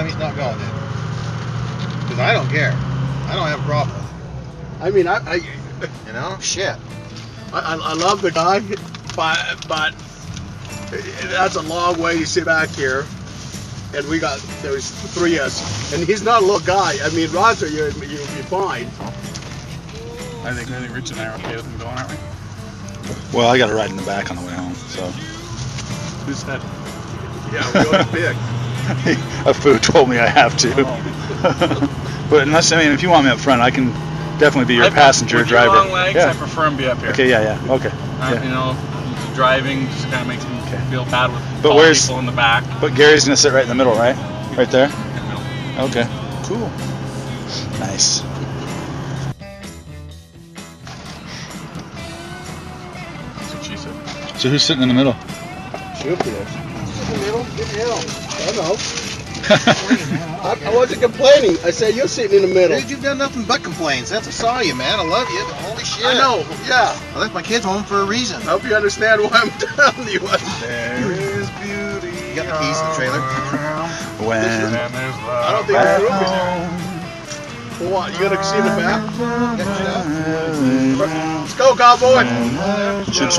him he's not going then. Because I don't care. I don't have a problem with I mean, I, I. You know? Shit. I, I love the guy, but but that's a long way to sit back here. And we got there's three of us, and he's not a little guy. I mean, Roger, you you you're fine. I think, I Rich and I are okay with him going, aren't we? Well, I got to ride in the back on the way home, so. Who said? Yeah, we ought to pick. Afu told me I have to. but unless I mean, if you want me up front, I can definitely be your I've- passenger with driver. Your long legs, I prefer him be up here. Okay. Yeah. Yeah. Okay. Uh, yeah. You know, driving just kind of makes me Okay. feel bad with But where's- people in the back. But Gary's gonna sit right in the middle, right? Right there. In the. Okay. Cool. Nice. That's what she said. So who's sitting in the middle? Shoot this. In the middle, get hell. I know. I, I wasn't complaining. I said you're sitting in the middle. Dude, you've done nothing but complain since I saw you, man. I love you, but holy shit. I know. Yeah. I left my kids home for a reason. I hope you understand why I'm telling you. There is beauty. You got the keys to the trailer? when And there's love. I don't think there's room in there. Well, what? You gonna see the back? Let's go, cowboy. Shoot Shoots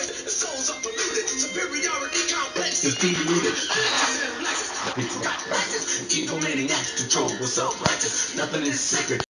It's deep rooted. Got righteous. Egomaniacs control what's up righteous. Nothing is secret.